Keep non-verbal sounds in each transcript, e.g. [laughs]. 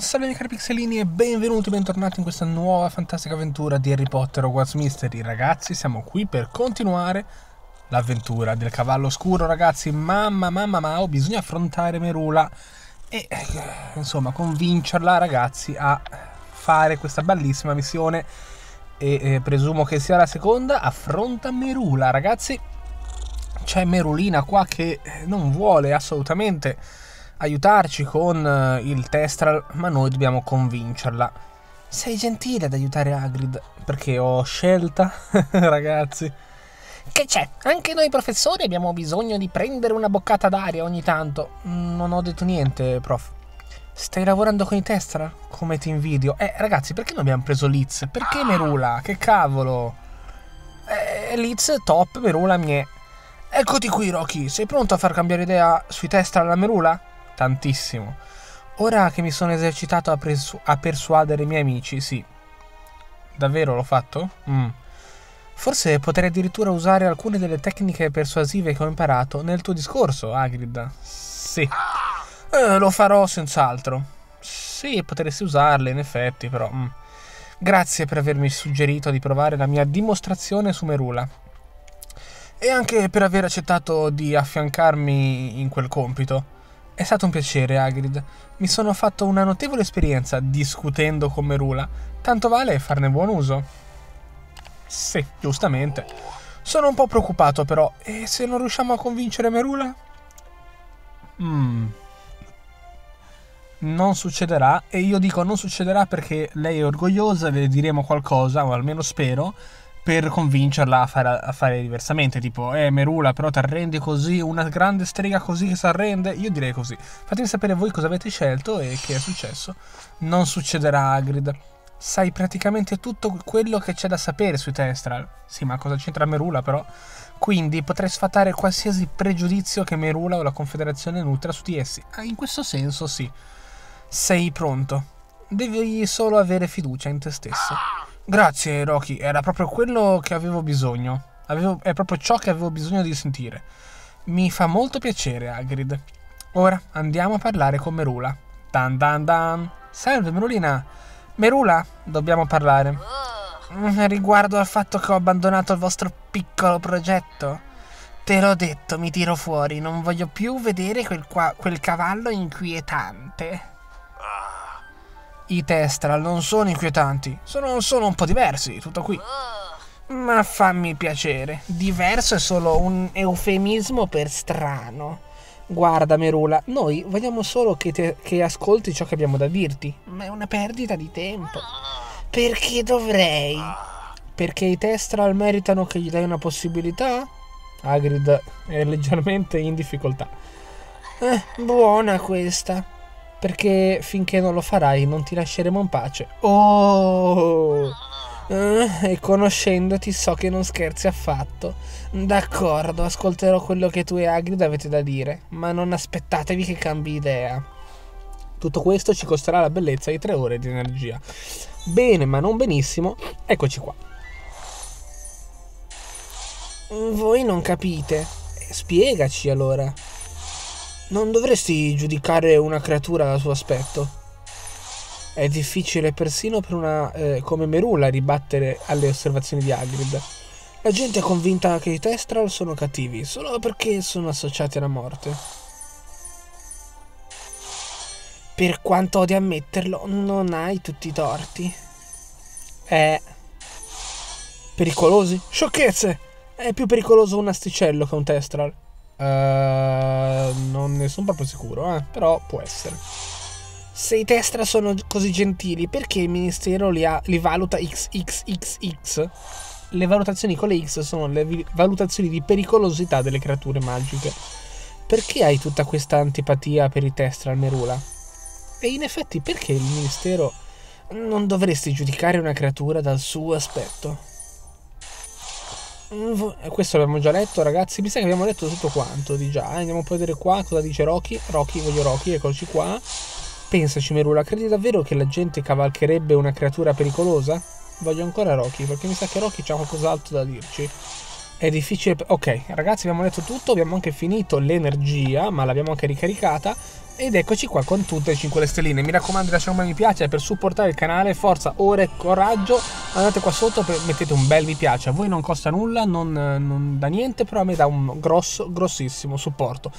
salve miei cari pixelini e benvenuti, bentornati in questa nuova fantastica avventura di Harry Potter Hogwarts Mystery. Ragazzi, siamo qui per continuare l'avventura del cavallo oscuro Ragazzi, mamma mamma ma bisogna affrontare Merula E eh, insomma convincerla ragazzi a fare questa bellissima missione. E eh, presumo che sia la seconda, affronta Merula Ragazzi, c'è Merulina qua che non vuole assolutamente aiutarci con eh, il Testral, ma noi dobbiamo convincerla. Sei gentile ad aiutare Hagrid, perché ho scelta, [laughs] ragazzi. Che c'è? Anche noi professori abbiamo bisogno di prendere una boccata d'aria ogni tanto. Non ho detto niente, prof. Stai lavorando con i Testral? Come ti invidio. Eh, ragazzi, perché non abbiamo preso Liz? Perché Merula? Che cavolo? Eh, Liz top, Merula mie. Eccoti qui, Rocky. Sei pronto a far cambiare idea sui Testral alla Merula? Tantissimo. Ora che mi sono esercitato a, persu- a persuadere i miei amici, sì. Davvero l'ho fatto? Mm. Forse potrei addirittura usare alcune delle tecniche persuasive che ho imparato nel tuo discorso, Hagrid. Sì. Eh, lo farò senz'altro. Sì, potresti usarle, in effetti, però. Mm. Grazie per avermi suggerito di provare la mia dimostrazione su Merula. E anche per aver accettato di affiancarmi in quel compito. È stato un piacere, Hagrid. Mi sono fatto una notevole esperienza discutendo con Merula. Tanto vale farne buon uso. Sì, giustamente. Sono un po' preoccupato però. E se non riusciamo a convincere Merula? Mmm. Non succederà. E io dico non succederà perché lei è orgogliosa, le diremo qualcosa, o almeno spero per convincerla a fare, a fare, diversamente. Tipo, eh, Merula, però ti arrendi così, una grande strega così che si arrende. Io direi così. Fatemi sapere voi cosa avete scelto e che è successo. Non succederà, Hagrid. Sai praticamente tutto quello che c'è da sapere sui Testral. Sì, ma cosa c'entra Merula, però? Quindi potrei sfatare qualsiasi pregiudizio che Merula o la Confederazione nutra su di essi. Ah, in questo senso, sì. Sei pronto. Devi solo avere fiducia in te stesso. Grazie, Rocky, era proprio quello che avevo bisogno. Avevo, è proprio ciò che avevo bisogno di sentire. Mi fa molto piacere, Hagrid. Ora andiamo a parlare con Merula. Dan dan dan. Salve, Merulina. Merula, dobbiamo parlare. Mm, riguardo al fatto che ho abbandonato il vostro piccolo progetto. Te l'ho detto, mi tiro fuori. Non voglio più vedere quel, qua, quel cavallo inquietante. I Testral non sono inquietanti, sono solo un po' diversi, tutto qui. Ma fammi piacere, diverso è solo un eufemismo per strano. Guarda, Merula, noi vogliamo solo che, te, che ascolti ciò che abbiamo da dirti, ma è una perdita di tempo. Perché dovrei? Perché i Testral meritano che gli dai una possibilità? Hagrid è leggermente in difficoltà. Eh, buona questa perché finché non lo farai non ti lasceremo in pace. Oh! Eh, e conoscendoti so che non scherzi affatto. D'accordo, ascolterò quello che tu e Hagrid avete da dire, ma non aspettatevi che cambi idea. Tutto questo ci costerà la bellezza di tre ore di energia. Bene, ma non benissimo. Eccoci qua. Voi non capite. Spiegaci allora. Non dovresti giudicare una creatura dal suo aspetto. È difficile persino per una eh, come Merula ribattere alle osservazioni di Hagrid. La gente è convinta che i Testral sono cattivi solo perché sono associati alla morte. Per quanto odi ammetterlo, non hai tutti i torti. Eh. Pericolosi? Sciocchezze! È più pericoloso un asticello che un Testral. Uh, non ne sono proprio sicuro, eh? però può essere. Se i Testra sono così gentili, perché il ministero li, ha, li valuta XXXX? Le valutazioni con le X sono le valutazioni di pericolosità delle creature magiche. Perché hai tutta questa antipatia per i Testra al Merula? E in effetti perché il ministero non dovresti giudicare una creatura dal suo aspetto? Mm, questo l'abbiamo già letto, ragazzi. Mi sa che abbiamo letto tutto quanto di già. Andiamo a vedere qua cosa dice Rocky. Rocky, voglio Rocky, eccoci qua. Pensaci, Merula, credi davvero che la gente cavalcherebbe una creatura pericolosa? Voglio ancora Rocky, perché mi sa che Rocky c'ha qualcos'altro da dirci. È difficile. Ok, ragazzi, abbiamo detto tutto. Abbiamo anche finito l'energia, ma l'abbiamo anche ricaricata. Ed eccoci qua con tutte le 5 stelline. Mi raccomando, lasciate un mi piace per supportare il canale. Forza, ore, coraggio. Andate qua sotto e mettete un bel mi piace. A voi non costa nulla, non, non da niente, però a me dà un grosso, grossissimo supporto.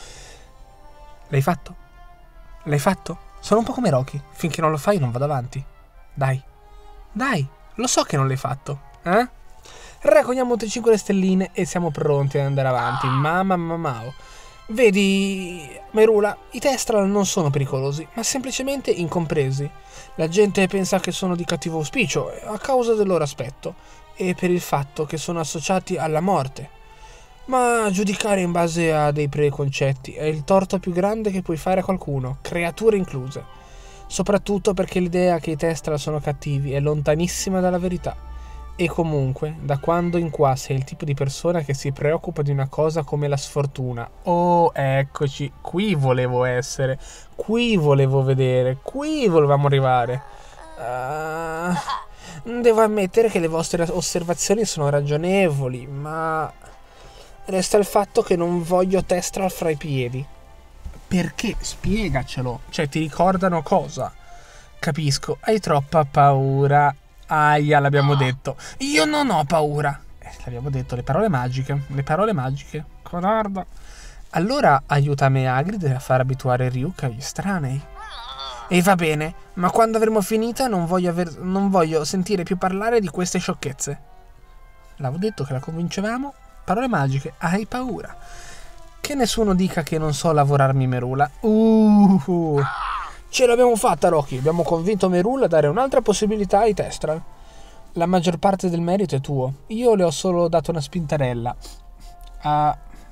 L'hai fatto? L'hai fatto? Sono un po' come Rocky. Finché non lo fai, non vado avanti. Dai, dai, lo so che non l'hai fatto, eh? Raccogliamo tutte 5 stelline e siamo pronti ad andare avanti. Mamma mamma. Vedi, Merula, i Testral non sono pericolosi, ma semplicemente incompresi. La gente pensa che sono di cattivo auspicio a causa del loro aspetto e per il fatto che sono associati alla morte. Ma giudicare in base a dei preconcetti è il torto più grande che puoi fare a qualcuno, creature incluse. Soprattutto perché l'idea che i Testral sono cattivi è lontanissima dalla verità. E comunque, da quando in qua sei il tipo di persona che si preoccupa di una cosa come la sfortuna. Oh, eccoci, qui volevo essere, qui volevo vedere, qui volevamo arrivare. Uh, devo ammettere che le vostre osservazioni sono ragionevoli, ma resta il fatto che non voglio Testral fra i piedi. Perché? Spiegacelo. Cioè, ti ricordano cosa? Capisco, hai troppa paura. Aia, l'abbiamo detto. Io non ho paura. Eh, l'abbiamo detto, le parole magiche. Le parole magiche. Conarda. Allora aiutami Agrid a far abituare Ryuk agli estranei. E va bene, ma quando avremo finita non voglio, aver, non voglio sentire più parlare di queste sciocchezze. L'avevo detto che la convincevamo. Parole magiche, hai paura. Che nessuno dica che non so lavorarmi Merula. Uh. Ce l'abbiamo fatta, Rocky. Abbiamo convinto Merul a dare un'altra possibilità ai Testral. La maggior parte del merito è tuo. Io le ho solo dato una spintarella. Uh,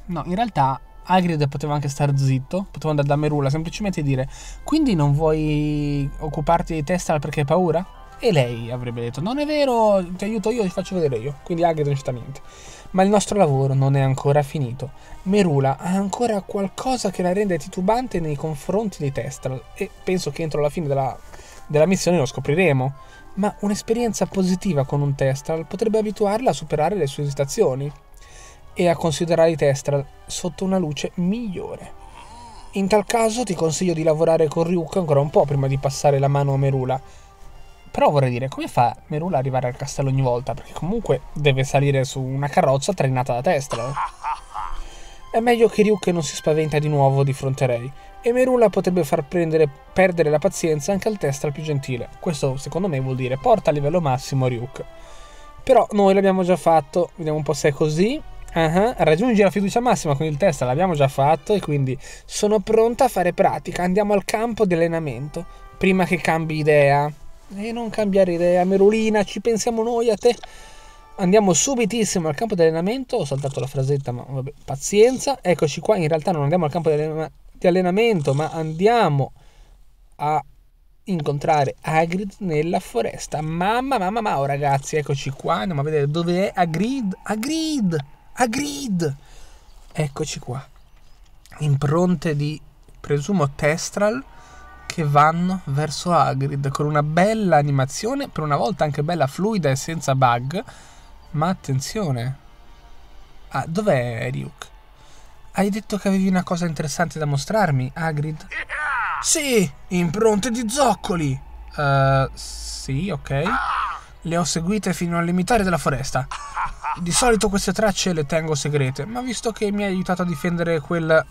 no, in realtà Agrid poteva anche star zitto, poteva andare da Merula semplicemente dire quindi non vuoi occuparti di Testral perché hai paura? E lei avrebbe detto non è vero, ti aiuto io, ti faccio vedere io. Quindi Agrid non c'è niente. Ma il nostro lavoro non è ancora finito. Merula ha ancora qualcosa che la rende titubante nei confronti dei Testral e penso che entro la fine della, della missione lo scopriremo. Ma un'esperienza positiva con un Testral potrebbe abituarla a superare le sue esitazioni e a considerare i Testral sotto una luce migliore. In tal caso ti consiglio di lavorare con Ryuk ancora un po' prima di passare la mano a Merula però vorrei dire, come fa Merula ad arrivare al castello ogni volta? Perché comunque deve salire su una carrozza trainata da testa. Eh? È meglio che Ryuk non si spaventa di nuovo di fronte a Rei. E Merula potrebbe far prendere, perdere la pazienza anche al testa più gentile. Questo secondo me vuol dire porta a livello massimo Ryuk. Però noi l'abbiamo già fatto, vediamo un po' se è così. Uh-huh. Raggiungi la fiducia massima con il test, l'abbiamo già fatto e quindi sono pronta a fare pratica. Andiamo al campo di allenamento. Prima che cambi idea. E non cambiare idea, Merulina, ci pensiamo noi a te. Andiamo subitissimo al campo di allenamento. Ho saltato la frasetta, ma vabbè, pazienza. Eccoci qua. In realtà non andiamo al campo di, allena- di allenamento, ma andiamo a incontrare Agrid nella foresta. Mamma, mamma, mamma, oh, ragazzi, eccoci qua. Andiamo a vedere dove è Agrid. Agrid, Agrid. Eccoci qua. Impronte di, presumo, Testral che vanno verso Hagrid con una bella animazione, per una volta anche bella fluida e senza bug. Ma attenzione. Ah, dov'è Ryuk? Hai detto che avevi una cosa interessante da mostrarmi, Hagrid? Sì, impronte di zoccoli. Uh, sì, ok. Le ho seguite fino al limitare della foresta. Di solito queste tracce le tengo segrete, ma visto che mi hai aiutato a difendere quel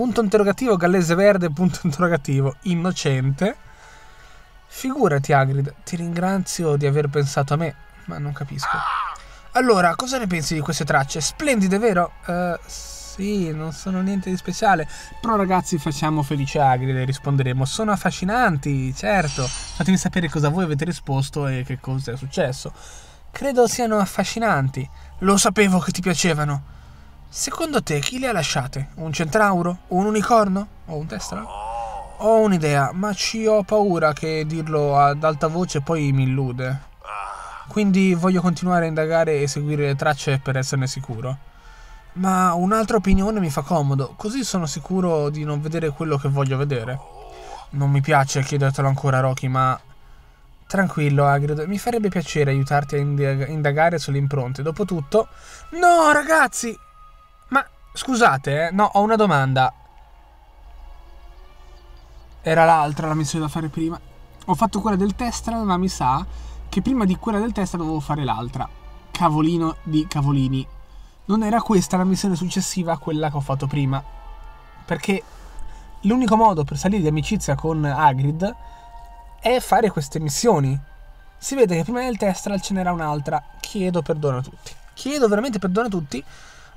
punto interrogativo, gallese verde, punto [laughs] interrogativo, innocente. Figurati, Hagrid, ti ringrazio di aver pensato a me, ma non capisco. Allora, cosa ne pensi di queste tracce? Splendide, vero? Uh, sì, non sono niente di speciale. Però ragazzi, facciamo felice Hagrid e risponderemo. Sono affascinanti, certo. Fatemi sapere cosa voi avete risposto e che cosa è successo. Credo siano affascinanti. Lo sapevo che ti piacevano. Secondo te chi le ha lasciate? Un centauro? Un unicorno? O un testral? Ho un'idea, ma ci ho paura che dirlo ad alta voce poi mi illude. Quindi voglio continuare a indagare e seguire le tracce per esserne sicuro. Ma un'altra opinione mi fa comodo, così sono sicuro di non vedere quello che voglio vedere. Non mi piace chiedertelo ancora, Rocky, ma Tranquillo, Hagrid, mi farebbe piacere aiutarti a indag- indagare sulle impronte. Dopotutto... No, ragazzi! Scusate, eh? No, ho una domanda. Era l'altra la missione da fare prima. Ho fatto quella del Testral, ma mi sa che prima di quella del Testral dovevo fare l'altra. Cavolino di cavolini. Non era questa la missione successiva a quella che ho fatto prima. Perché l'unico modo per salire di amicizia con Hagrid è fare queste missioni. Si vede che prima del Testral ce n'era un'altra. Chiedo perdono a tutti. Chiedo veramente perdono a tutti.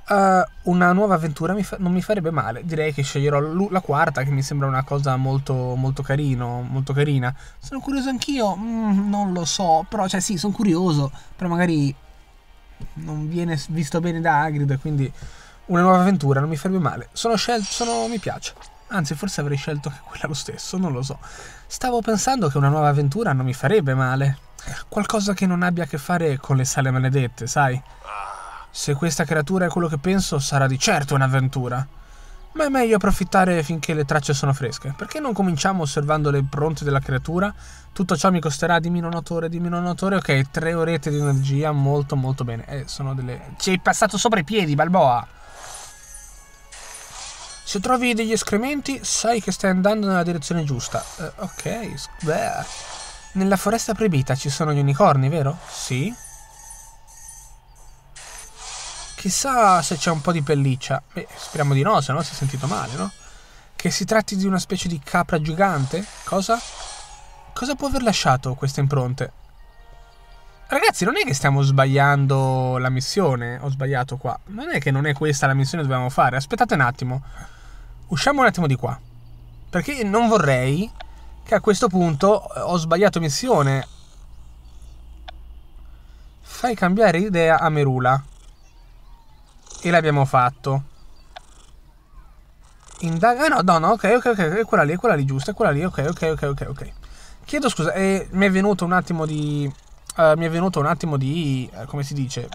Uh, una nuova avventura mi fa- non mi farebbe male. Direi che sceglierò l- la quarta, che mi sembra una cosa molto, molto carino, molto carina. Sono curioso anch'io? Mm, non lo so. Però, cioè, sì, sono curioso. Però magari non viene visto bene da Hagrid, quindi una nuova avventura non mi farebbe male. Sono scelto, sono, mi piace. Anzi, forse avrei scelto quella lo stesso, non lo so. Stavo pensando che una nuova avventura non mi farebbe male. Qualcosa che non abbia a che fare con le sale maledette, sai? Se questa creatura è quello che penso, sarà di certo un'avventura. Ma è meglio approfittare finché le tracce sono fresche. Perché non cominciamo osservando le impronte della creatura? Tutto ciò mi costerà di minonatore, di minonatore. Ok, tre orette di energia, molto molto bene. Eh, sono delle... Ci hai passato sopra i piedi, Balboa! Se trovi degli escrementi, sai che stai andando nella direzione giusta. Eh, ok, beh. Nella foresta proibita ci sono gli unicorni, vero? Sì. Chissà se c'è un po' di pelliccia. Beh, speriamo di no, se no si è sentito male, no? Che si tratti di una specie di capra gigante? Cosa? Cosa può aver lasciato queste impronte? Ragazzi, non è che stiamo sbagliando la missione. Ho sbagliato qua. Non è che non è questa la missione che dobbiamo fare. Aspettate un attimo. Usciamo un attimo di qua. Perché non vorrei che a questo punto eh, ho sbagliato missione. Fai cambiare idea a Merula. E l'abbiamo fatto. Ah no, no, no, ok, ok, ok. Quella lì, quella lì giusta, quella lì, ok, ok, ok, ok, ok. Chiedo scusa, eh, mi è venuto un attimo di. Uh, mi è venuto un attimo di. Uh, come si dice?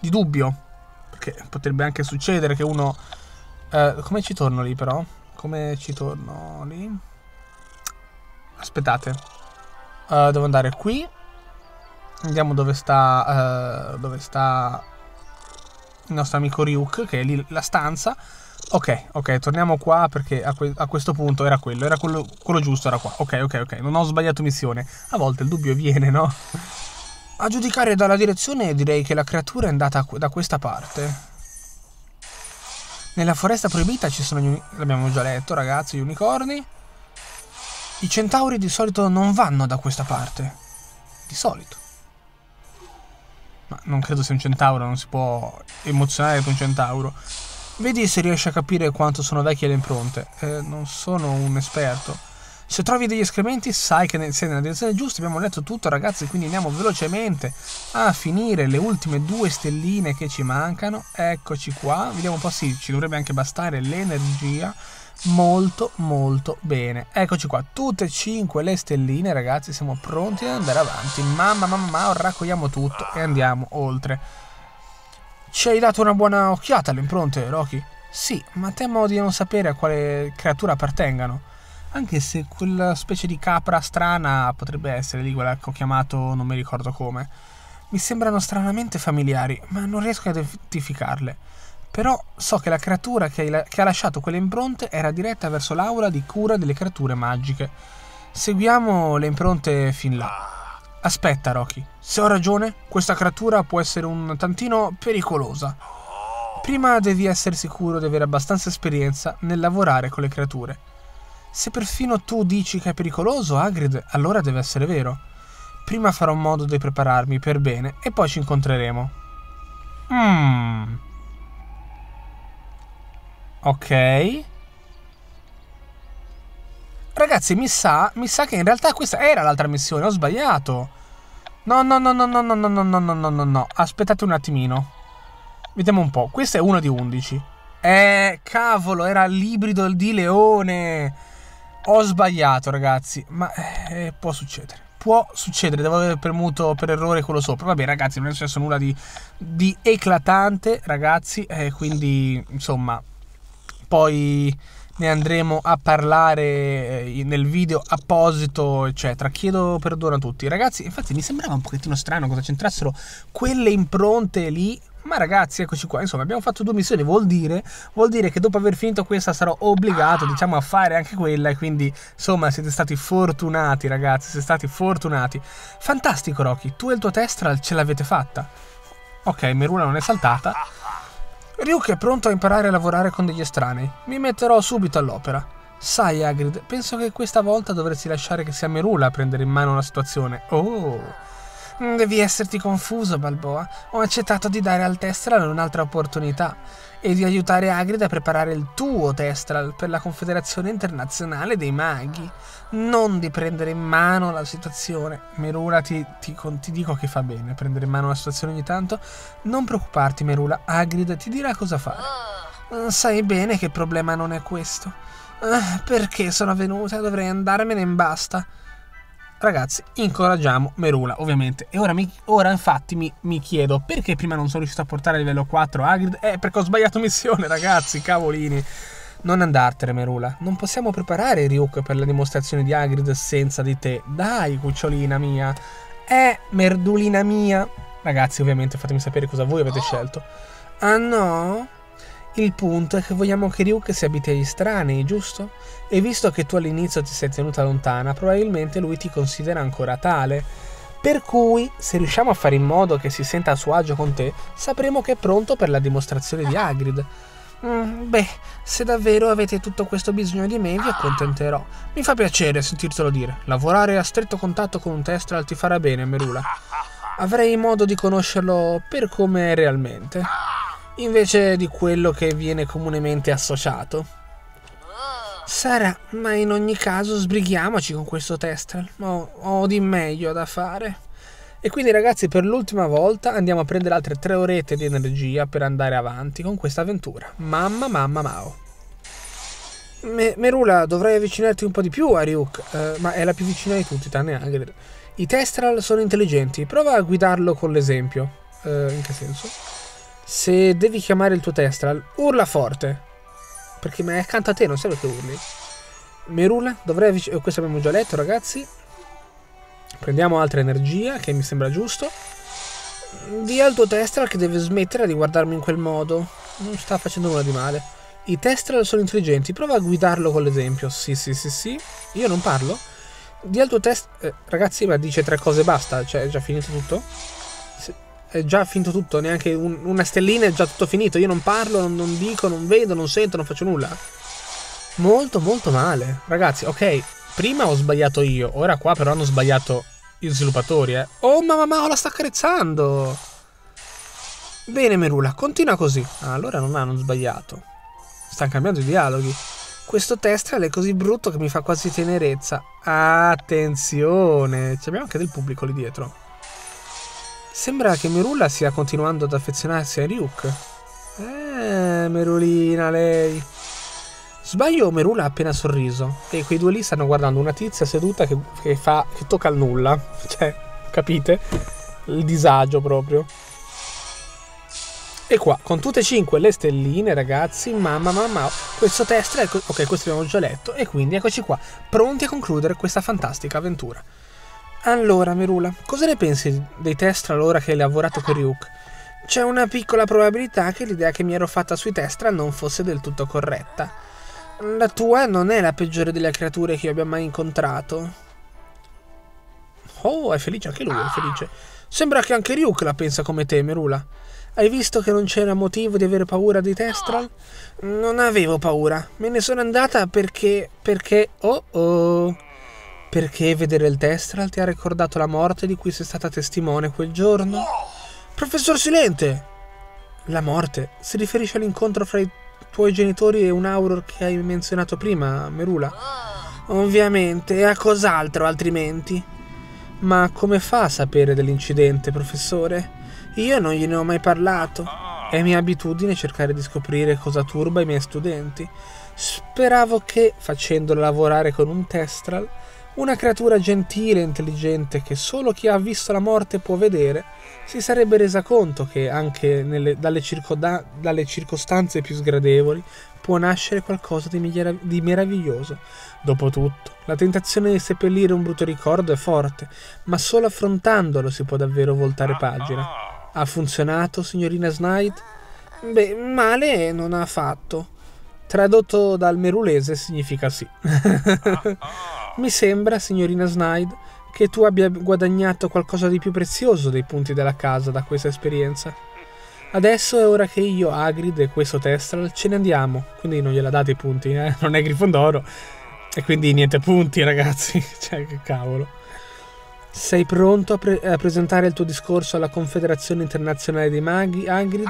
Di dubbio. Perché potrebbe anche succedere che uno. Uh, come ci torno lì, però? Come ci torno lì? Aspettate. devo andare qui. Andiamo dove sta. dove sta. Il nostro amico Ryuk, che è lì la stanza. Ok, ok, torniamo qua perché a, que- a questo punto era quello, era quello, quello, giusto, era qua. Ok, ok, ok, non ho sbagliato missione. A volte il dubbio viene, no? A giudicare dalla direzione direi che la creatura è andata da questa parte. Nella foresta proibita ci sono gli l'abbiamo già letto, ragazzi, gli unicorni. I centauri di solito non vanno da questa parte. Di solito. Ma non credo sia un centauro, non si può emozionare per un centauro. Vedi se riesci a capire quanto sono vecchie le impronte. Eh, non sono un esperto. Se trovi degli escrementi, sai che sei nella direzione giusta. Abbiamo letto tutto, ragazzi, quindi andiamo velocemente a finire le ultime due stelline che ci mancano. Eccoci qua. Vediamo un po', sì, ci dovrebbe anche bastare l'energia. Molto, molto bene. Eccoci qua, tutte e cinque le stelline, ragazzi. Siamo pronti ad andare avanti. Mamma, mamma, mamma, raccogliamo tutto e andiamo oltre. Ci hai dato una buona occhiata alle impronte, Rocky? Sì, ma temo di non sapere a quale creatura appartengano. Anche se quella specie di capra strana potrebbe essere lì quella che ho chiamato non mi ricordo come. Mi sembrano stranamente familiari, ma non riesco a identificarle. Però so che la creatura che, ha lasciato quelle impronte era diretta verso l'aula di cura delle creature magiche. Seguiamo le impronte fin là. Aspetta, Rocky. Se ho ragione, questa creatura può essere un tantino pericolosa. Prima devi essere sicuro di avere abbastanza esperienza nel lavorare con le creature. Se perfino tu dici che è pericoloso, Hagrid, allora deve essere vero. Prima farò un modo di prepararmi per bene e poi ci incontreremo. Mmm. Ok. Ragazzi, mi sa, mi sa che in realtà questa era l'altra missione, ho sbagliato. No, no, no, no, no, no, no, no, no, no, no, no. Aspettate un attimino. Vediamo un po'. Questo è uno di 11. Eh, cavolo, era l'ibrido di leone. Ho sbagliato, ragazzi. Ma eh, può succedere. Può succedere, devo aver premuto per errore quello sopra. Vabbè, ragazzi, non è successo nulla di, di eclatante, ragazzi. Eh, quindi, insomma, poi ne andremo a parlare eh, nel video apposito, eccetera. Chiedo perdono a tutti. Ragazzi, infatti mi sembrava un pochettino strano cosa c'entrassero quelle impronte lì. Ma ragazzi, eccoci qua. Insomma, abbiamo fatto due missioni. Vuol dire, vuol dire che dopo aver finito questa sarò obbligato, diciamo, a fare anche quella. E quindi, insomma, siete stati fortunati, ragazzi. Siete stati fortunati. Fantastico, Rocky. Tu e il tuo Testral ce l'avete fatta. Ok, Merula non è saltata. Ryuk è pronto a imparare a lavorare con degli estranei. Mi metterò subito all'opera. Sai, Hagrid, penso che questa volta dovresti lasciare che sia Merula a prendere in mano la situazione. Oh. Devi esserti confuso, Balboa. Ho accettato di dare al Testral un'altra opportunità e di aiutare Hagrid a preparare il tuo Testral per la Confederazione Internazionale dei Maghi. Non di prendere in mano la situazione. Merula, ti, ti, ti, dico che fa bene prendere in mano la situazione ogni tanto. Non preoccuparti, Merula. Hagrid ti dirà cosa fare. Sai bene che il problema non è questo. Ah, perché sono venuta? Dovrei andarmene in basta. Ragazzi, incoraggiamo Merula, ovviamente. E ora, mi, ora infatti mi, mi, chiedo perché prima non sono riuscito a portare a livello 4 Hagrid? Eh, perché ho sbagliato missione, ragazzi, cavolini. Non andartene, Merula. Non possiamo preparare Ryuk per la dimostrazione di Hagrid senza di te. Dai, cucciolina mia. Eh, merdulina mia. Ragazzi, ovviamente fatemi sapere cosa voi avete scelto. Ah no? Il punto è che vogliamo che Ryuk si abiti agli strani, giusto? E visto che tu all'inizio ti sei tenuta lontana, probabilmente lui ti considera ancora tale. Per cui, se riusciamo a fare in modo che si senta a suo agio con te, sapremo che è pronto per la dimostrazione di Hagrid. Mm, beh, se davvero avete tutto questo bisogno di me, vi accontenterò. Mi fa piacere sentirtelo dire. Lavorare a stretto contatto con un Testral ti farà bene, Merula. Avrei modo di conoscerlo per come è realmente invece di quello che viene comunemente associato. Sarà, ma in ogni caso sbrighiamoci con questo Testral. Ho, ho di meglio da fare. E quindi ragazzi per l'ultima volta andiamo a prendere altre tre orette di energia per andare avanti con questa avventura. Mamma mamma mao. Me- Merula, dovrei avvicinarti un po' di più a Ryuk, eh, ma è la più vicina di tutti, tranne Hagrid. I Testral sono intelligenti, prova a guidarlo con l'esempio. Eh, in che senso? Se devi chiamare il tuo Testral, urla forte. Perché è accanto a te, non serve che urli. Merula, dovrei avvicinare... Questo abbiamo già letto, ragazzi. Prendiamo altra energia, che mi sembra giusto. Di al tuo Testral che deve smettere di guardarmi in quel modo. Non sta facendo nulla di male. I Testral sono intelligenti, prova a guidarlo con l'esempio. Sì, sì, sì, sì. Io non parlo. Di al tuo test... Eh, ragazzi, ma dice tre cose e basta. Cioè, è già finito tutto? è già finito tutto, neanche un, una stellina è già tutto finito. Io non parlo, non, non, dico, non vedo, non sento, non faccio nulla. Molto, molto male. Ragazzi, ok, prima ho sbagliato io, ora qua però hanno sbagliato gli sviluppatori, eh. Oh, mamma mia, la sta accarezzando. Bene, Merula, continua così. Ah, allora non hanno sbagliato. Stanno cambiando i dialoghi. Questo testral è così brutto che mi fa quasi tenerezza. Attenzione, abbiamo anche del pubblico lì dietro. Sembra che Merula stia continuando ad affezionarsi a Ryuk. Eh, Merulina, lei. Sbaglio, Merula ha appena sorriso. E quei due lì stanno guardando una tizia seduta che, che fa. che tocca al nulla. [laughs] Cioè, capite? Il disagio proprio. E qua, con tutte e cinque le stelline, ragazzi, mamma mamma, questo test è... Ok, questo abbiamo già letto, e quindi eccoci qua, pronti a concludere questa fantastica avventura. Allora, Merula, cosa ne pensi dei test allora che hai lavorato per Ryuk? C'è una piccola probabilità che l'idea che mi ero fatta sui Testra non fosse del tutto corretta. La tua non è la peggiore delle creature che io abbia mai incontrato. Oh, è felice anche lui, è felice. Sembra che anche Ryuk la pensa come te, Merula. Hai visto che non c'era motivo di avere paura di Testral? Non avevo paura. Me ne sono andata perché... perché... Oh oh... Perché vedere il Testral ti ha ricordato la morte di cui sei stata testimone quel giorno? Professor Silente! La morte si riferisce all'incontro fra i tuoi genitori e un Auror che hai menzionato prima, Merula. Ovviamente, e a cos'altro altrimenti? Ma come fa a sapere dell'incidente, professore? Io non gliene ho mai parlato. È mia abitudine cercare di scoprire cosa turba i miei studenti. Speravo che, facendolo lavorare con un Testral, Una creatura gentile e intelligente che solo chi ha visto la morte può vedere, si sarebbe resa conto che anche nelle, dalle, circoda- dalle, circostanze più sgradevoli può nascere qualcosa di, migliera- di meraviglioso. Dopotutto, la tentazione di seppellire un brutto ricordo è forte, ma solo affrontandolo si può davvero voltare pagina. Ha funzionato, signorina Snide? Beh, male non ha fatto. Tradotto dal merulese significa sì. [laughs] Mi sembra, signorina Snide, che tu abbia guadagnato qualcosa di più prezioso dei punti della casa da questa esperienza. Adesso è ora che io, Agrid e questo Testral ce ne andiamo. Quindi non gliela date i punti, eh? [laughs] Non è Grifondoro. E quindi niente punti, ragazzi. [laughs] cioè, che cavolo. Sei pronto a, pre- a, presentare il tuo discorso alla Confederazione Internazionale dei Maghi, Agrid?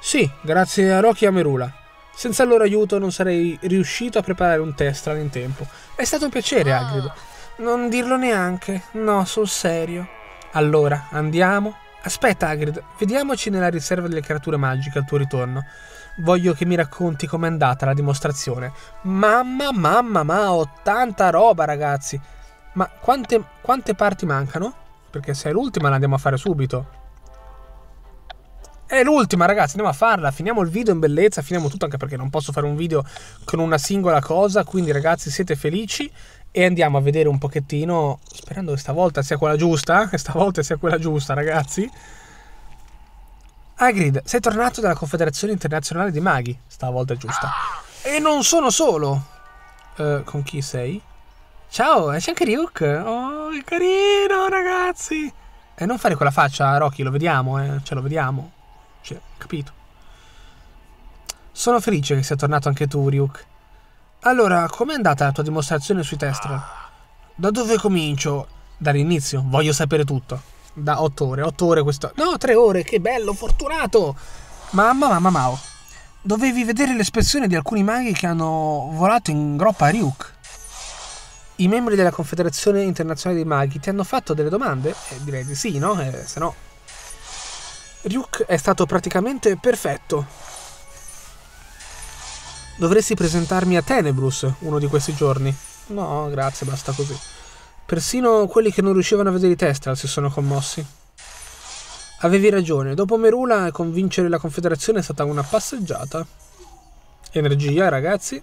Sì, grazie a Rocky e a Merula. Senza il loro aiuto non sarei riuscito a preparare un Testral in tempo. È stato un piacere, Agrid. Non dirlo neanche. No, sul serio. Allora, andiamo? Aspetta, Hagrid, vediamoci nella riserva delle creature magiche al tuo ritorno. Voglio che mi racconti com'è andata la dimostrazione. Mamma, mamma, ma ho tanta roba, ragazzi. Ma quante, quante parti mancano? Perché se è l'ultima la andiamo a fare subito. È l'ultima, ragazzi, andiamo a farla. Finiamo il video in bellezza, finiamo tutto, anche perché non posso fare un video con una singola cosa. Quindi, ragazzi, siete felici e andiamo a vedere un pochettino, sperando che stavolta sia quella giusta, che [laughs] stavolta sia quella giusta, ragazzi. Hagrid, sei tornato dalla Confederazione Internazionale di Maghi, stavolta è giusta. E non sono solo. Uh, con chi sei? Ciao, c'è anche Ryuk. Oh, che carino, ragazzi. E non fare quella faccia, Rocky, lo vediamo, eh. Ce lo vediamo. Capito. Sono felice che sia tornato anche tu, Ryuk. Allora, com'è andata la tua dimostrazione sui Testral? Da dove comincio? Dall'inizio, voglio sapere tutto. Da otto ore, otto ore questo. No, tre ore, che bello, fortunato! Mamma, mamma, Mao. Dovevi vedere l'espressione di alcuni maghi che hanno volato in groppa a Ryuk. I membri della Confederazione Internazionale dei Maghi ti hanno fatto delle domande? Eh, direi di sì, no? Eh, se no. Ryuk è stato praticamente perfetto. Dovresti presentarmi a Tenebrus uno di questi giorni. No, grazie, basta così. Persino quelli che non riuscivano a vedere i Testral si sono commossi. Avevi ragione, dopo Merula convincere la Confederazione è stata una passeggiata. Energia, ragazzi.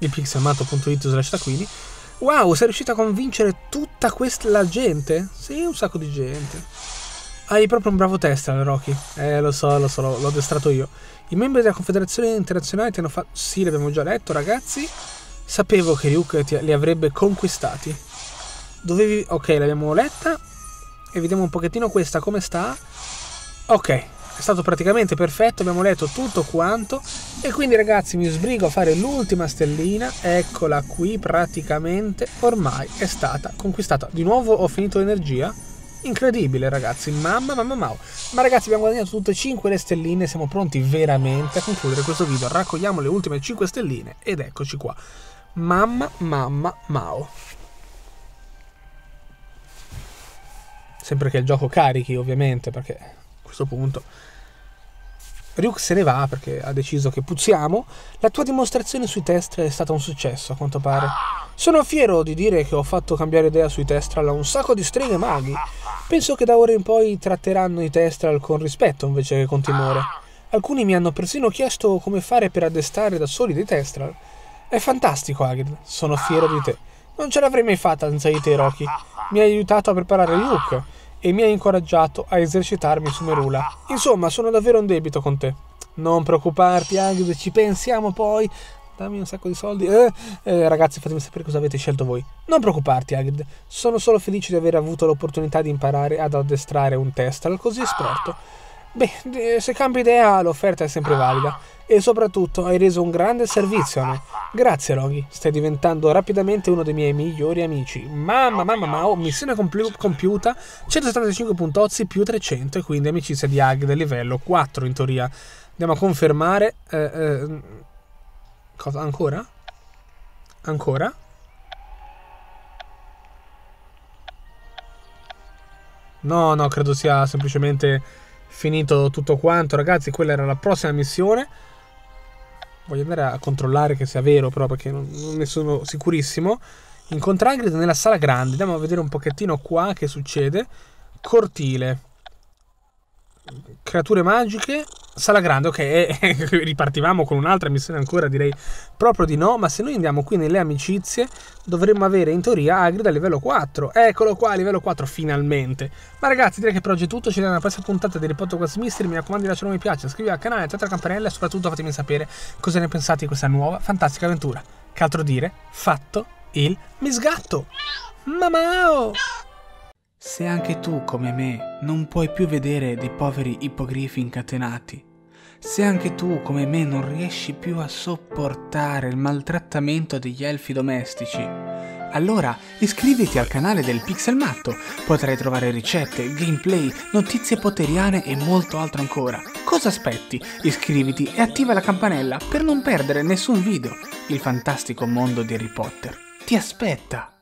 Il pixelmato.it slash tacquini. Wow, sei riuscito a convincere tutta questa gente? Sì, un sacco di gente. Hai proprio un bravo Testral, Rocky. Eh, lo so, lo so, l'ho addestrato io. I membri della Confederazione Internazionale ti hanno fatto... Sì, l'abbiamo già letto, ragazzi. Sapevo che Ryuk li avrebbe conquistati. Dovevi... Ok, l'abbiamo letta. E vediamo un pochettino questa come sta. Ok, è stato praticamente perfetto, abbiamo letto tutto quanto. E quindi ragazzi mi sbrigo a fare l'ultima stellina. Eccola qui praticamente. Ormai è stata conquistata. Di nuovo ho finito l'energia. Incredibile ragazzi, mamma mamma mamma. Ma ragazzi abbiamo guadagnato tutte e 5 le stelline, siamo pronti veramente a concludere questo video. Raccogliamo le ultime 5 stelline ed eccoci qua. Mamma mamma mao. Sempre che il gioco carichi ovviamente perché a questo punto Ryuk se ne va perché ha deciso che puzziamo. La tua dimostrazione sui Testral è stata un successo, a quanto pare. Sono fiero di dire che ho fatto cambiare idea sui Testral a un sacco di streghe maghi. Penso che da ora in poi tratteranno i Testral con rispetto invece che con timore. Alcuni mi hanno persino chiesto come fare per addestrare da soli dei Testral. È fantastico, Hagrid. Sono fiero di te. Non ce l'avrei mai fatta senza di te, Rocky. Mi hai aiutato a preparare Luke e mi ha incoraggiato a esercitarmi su Merula. Insomma, sono davvero in debito con te. Non preoccuparti, Agrid, ci pensiamo poi. Dammi un sacco di soldi. Eh, eh, ragazzi, fatemi sapere cosa avete scelto voi. Non preoccuparti, Agrid. Sono solo felice di aver avuto l'opportunità di imparare ad addestrare un test così esperto. Beh, se cambi idea, l'offerta è sempre valida. E soprattutto hai reso un grande servizio a me. Grazie, Logi. Stai diventando rapidamente uno dei miei migliori amici. Mamma, mamma, mamma, oh, missione compl- compiuta. 175 puntozzi più 300. E quindi amicizia di Ag del livello 4 in teoria. Andiamo a confermare. Eh, eh, cosa? Ancora? Ancora? No, no, credo sia semplicemente finito tutto quanto, ragazzi. Quella era la prossima missione. Voglio andare a controllare che sia vero, però, perché non, ne sono sicurissimo. Incontra Hagrid nella sala grande. Andiamo a vedere un pochettino qua che succede. Cortile. Creature magiche. Sala grande, ok, [laughs] ripartivamo con un'altra missione ancora, direi proprio di no, ma se noi andiamo qui nelle amicizie dovremmo avere in teoria Agrid a livello 4. Eccolo qua, a livello 4 finalmente. Ma ragazzi, direi che per oggi è tutto, ci vediamo nella prossima puntata di Quest Mystery, mi raccomando di lasciare un mi piace, iscrivetevi al canale, attivate la campanella e soprattutto fatemi sapere cosa ne pensate di questa nuova fantastica avventura. Che altro dire? Fatto il misgatto! Mamao! Se anche tu, come me, non puoi più vedere dei poveri ippogrifi incatenati, se anche tu, come me, non riesci più a sopportare il maltrattamento degli elfi domestici, allora iscriviti al canale del Pixel Matto. Potrai trovare ricette, gameplay, notizie potteriane e molto altro ancora. Cosa aspetti? Iscriviti e attiva la campanella per non perdere nessun video. Il fantastico mondo di Harry Potter ti aspetta.